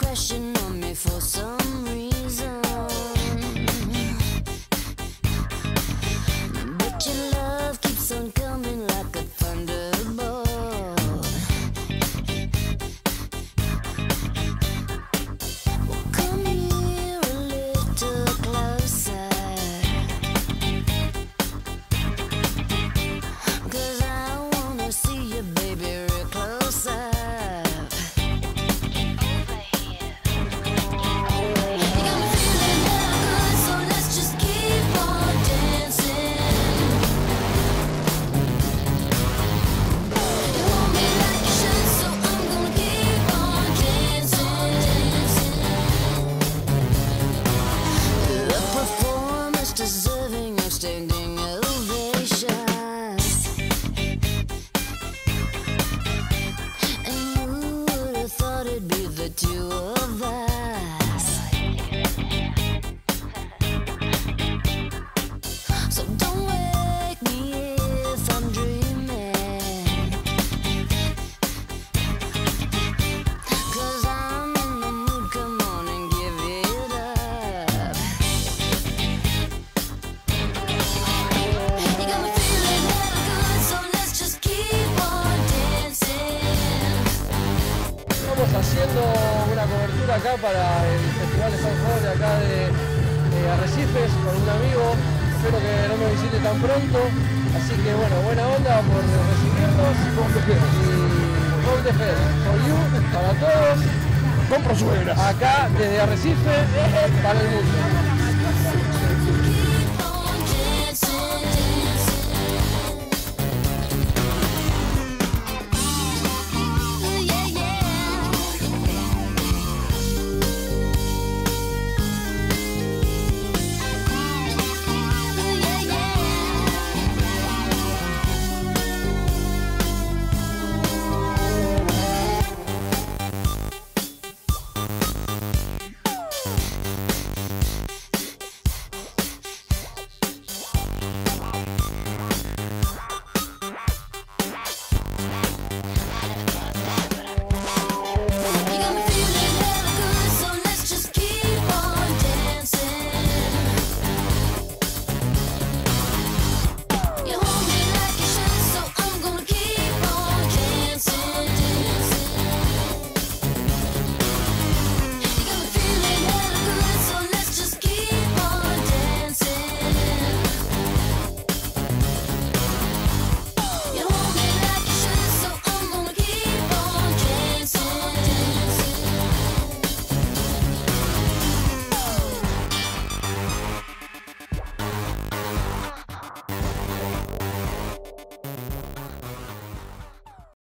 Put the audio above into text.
crashing on me for some haciendo una cobertura acá para el Festival de San Jorge acá de, de Arrecifes con un amigo. Espero que no me visite tan pronto. Así que bueno, buena onda por recibirnos. Y Home the Fest for you, para todos. Compro suegras. Acá desde Arrecife para el mundo.